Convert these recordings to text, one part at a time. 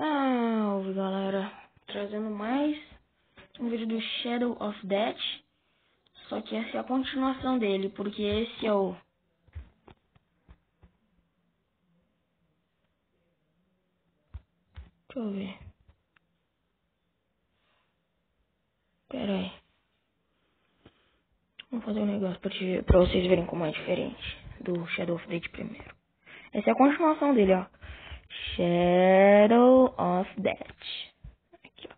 Salve galera, trazendo mais um vídeo do Shadow of Death, só que essa é a continuação dele, porque esse é o... Deixa eu ver. Pera aí. Vou fazer um negócio pra, te, pra vocês verem como é diferente do Shadow of Death primeiro. Essa é a continuação dele, ó. Shadow of Death. Aqui, ó.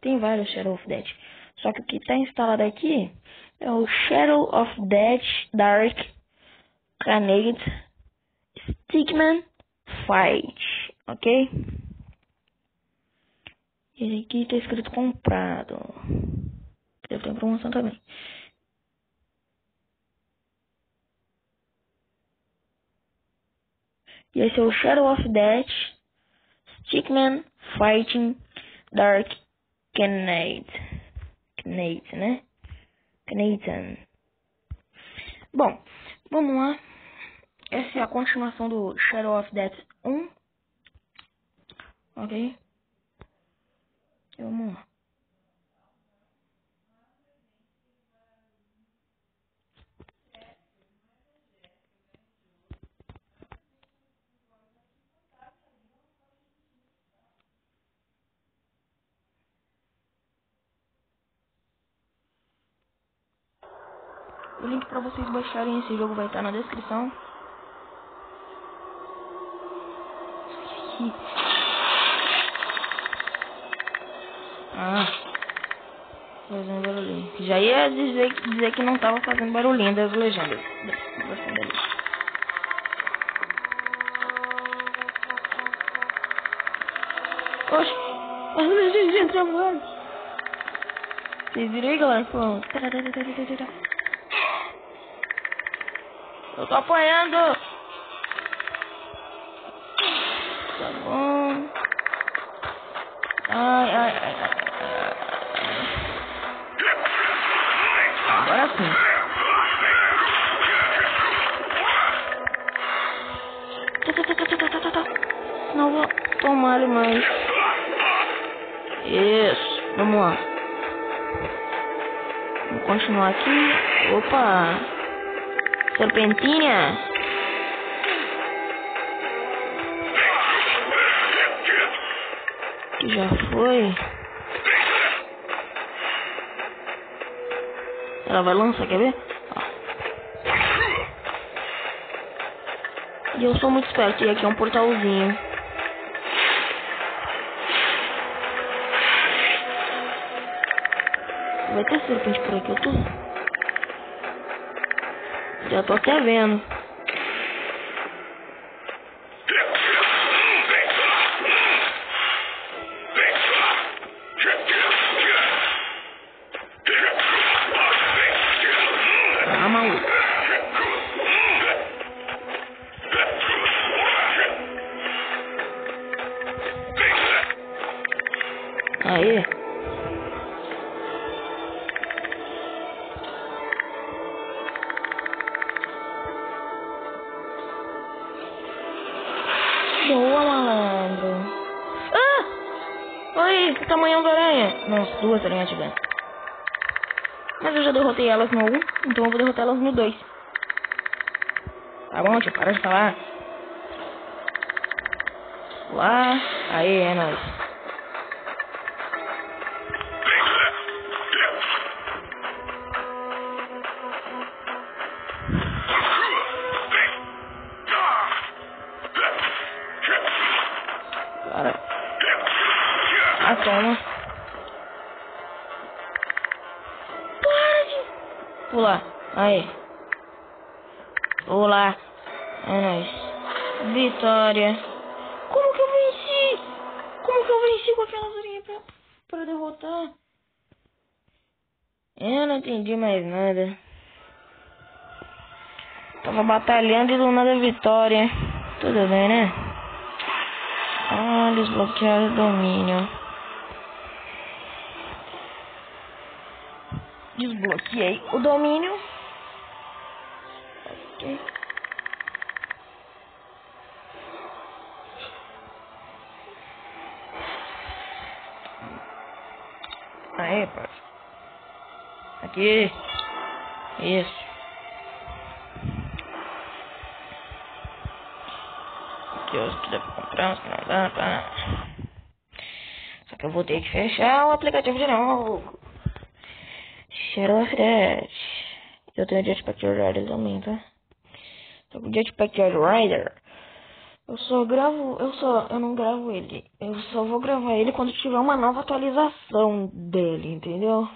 Tem vários Shadow of Death. Só que o que está instalado aqui é o Shadow of Death Dark Grenade Stickman Fight, ok? Esse aqui está escrito comprado. Deve ter promoção também. E esse é o Shadow of Death Stickman Fighting Dark Grenade. Grenade, né? Canadian. Bom, vamos lá. Essa é a continuação do Shadow of Death 1. Ok? Vamos lá. O link para vocês baixarem esse jogo vai estar na descrição. Aqui. Ah, fazendo barulhinho. Já ia dizer, dizer que não tava fazendo barulhinho das legendas. Oxe, as legendas travando. Vocês viram aí, galera? Eu tô apanhando. Tá bom. Ai, ai, ai, ai. Agora sim. Não vou tomar ele mais. Isso. Vamos lá. Vou continuar aqui. Opa. Serpentinha. Já foi. Ela vai lançar, quer ver? E eu sou muito esperto. E aqui é um portalzinho. Vai ter serpente por aqui, eu tô. Já tô até vendo. Oi, que tamanho da aranha? Nossa, duas aranhas gigantes. Mas eu já derrotei elas no 1, então eu vou derrotar elas no 2. Tá bom, tio, para de falar. Lá, aí, é nóis. Pular. Aí. Pular. É nóis. Vitória. Como que eu venci? Como que eu venci com aquelas aranhas pra, pra derrotar? Eu não entendi mais nada. Tava batalhando e do nada vitória. Tudo bem, né? Ah, desbloquear o domínio. Desbloqueei o domínio. Ok. Aê, parça. Aqui. Isso. Aqui, ó, que dá pra comprar, os que não dá, tá? Só que eu vou ter que fechar o aplicativo de novo. Shadow of Dead. Eu tenho Jetpack Rider também, tá? O Jetpack Rider, eu só gravo, eu só, eu não gravo ele. Eu só vou gravar ele quando tiver uma nova atualização dele, entendeu?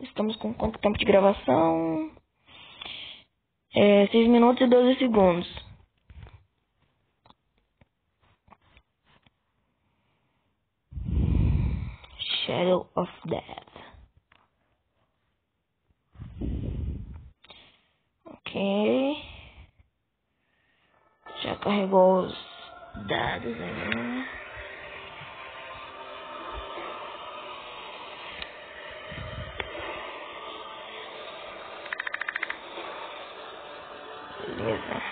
Estamos com quanto tempo de gravação? É, 6 minutos e 12 segundos. Shadow of Death. Ok. Já carregou os dados aí, né? Beleza.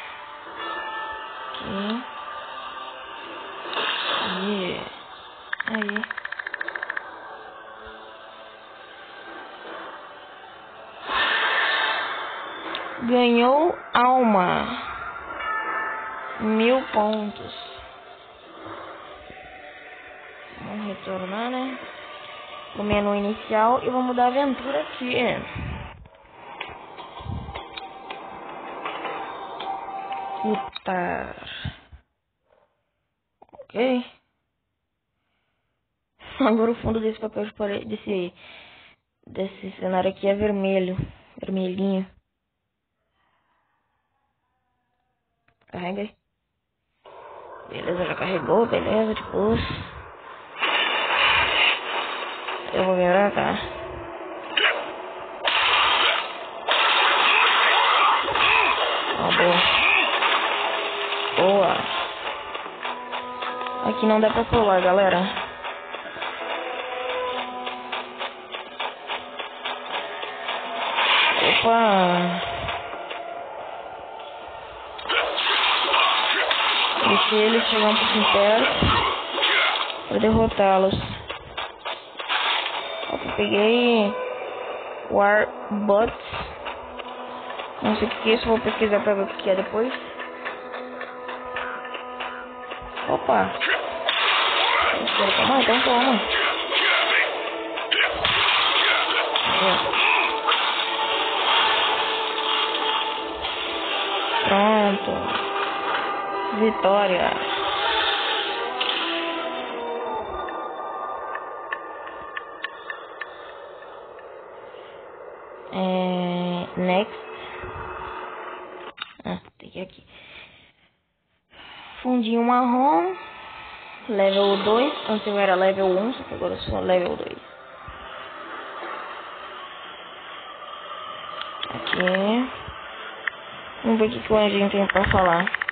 Ganhou alma. Mil pontos. Vamos retornar, né? O menu inicial e vamos mudar a aventura aqui. Puta. Ok. Agora o fundo desse papel de parede, desse, desse cenário aqui é vermelho. Vermelhinho. Carrega aí. Beleza, já carregou, beleza, depois. Eu vou virar cá. Ó, boa. Boa. Aqui não dá pra pular, galera. Opa. Eles chegar um pouquinho perto para derrotá-los. Peguei War Bots. Não sei o que é isso, vou pesquisar para ver o que é depois. Opa! Calma, então toma. Pronto. Vitória. É, next. Ah, tem que aqui. Fundinho marrom. Level 2. Antes eu era level 1, só que agora eu sou level 2. Aqui. Vamos ver o que, que o anjinho tem pra falar.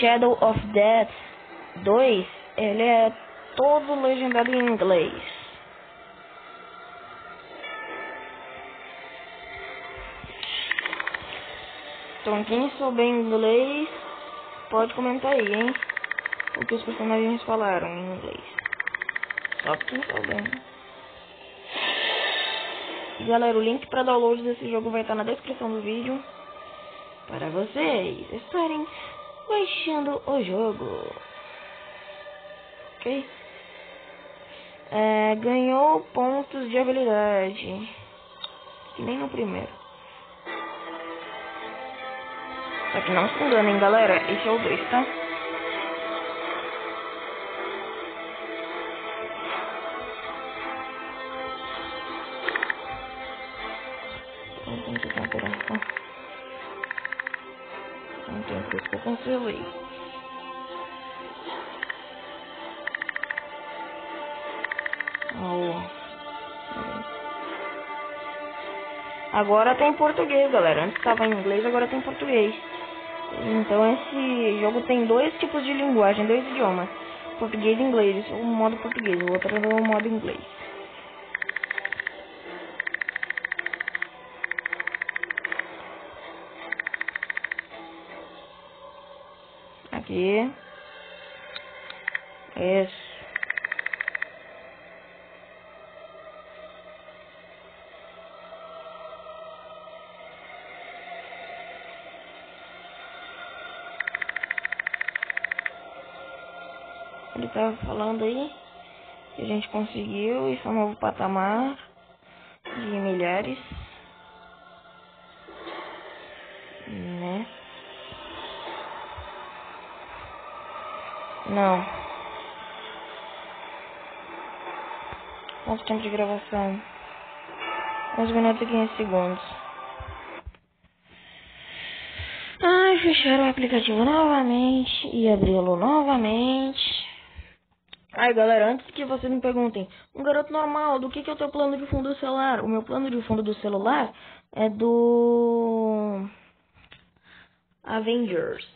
Shadow of Death 2, ele é todo legendado em inglês. Então quem souber inglês pode comentar aí, hein? O que os personagens falaram em inglês. Só quem souber. Galera, o link para download desse jogo vai estar na descrição do vídeo para vocês estarem baixando o jogo. Ok? É, ganhou pontos de habilidade. Que nem no primeiro. Só que não se enganem, galera. Esse é o 2, tá? Agora tem português, galera. Antes estava em inglês, agora tem português. Então esse jogo tem dois tipos de linguagem, dois idiomas. Português e inglês. um modo português, o outro é o modo inglês. Aqui. Isso. Ele tava falando aí que a gente conseguiu esse novo patamar de milhares. Não. Quanto tempo de gravação? 11 minutos e 15 segundos. Ai, fecharam o aplicativo novamente e abri-lo novamente. Ai, galera, antes que vocês me perguntem, um garoto normal, do que, que é o teu plano de fundo do celular? O meu plano de fundo do celular é do Avengers,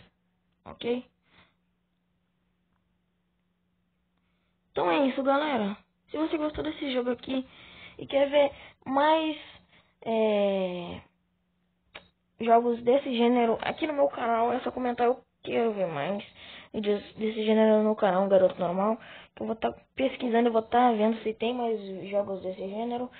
ok? Então é isso, galera. Se você gostou desse jogo aqui e quer ver mais é, jogos desse gênero aqui no meu canal, é só comentar eu quero ver mais vídeos desse gênero no canal, garoto normal. Eu vou estar tá pesquisando, eu vou estar tá vendo se tem mais jogos desse gênero.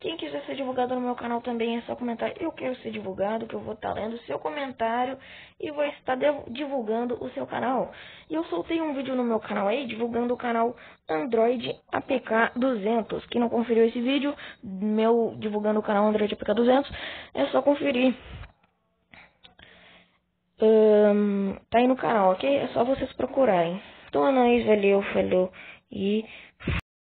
Quem quiser ser divulgado no meu canal também é só comentar. Eu quero ser divulgado, que eu vou estar tá lendo seu comentário e vou estar divulgando o seu canal. E eu soltei um vídeo no meu canal aí, divulgando o canal Android APK 200. Quem não conferiu esse vídeo, meu divulgando o canal Android APK 200, é só conferir. Tá aí no canal, ok? É só vocês procurarem. Então é nóis, valeu, falou e